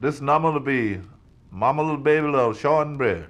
This number will be Mama Little Baby Little Shortenbread.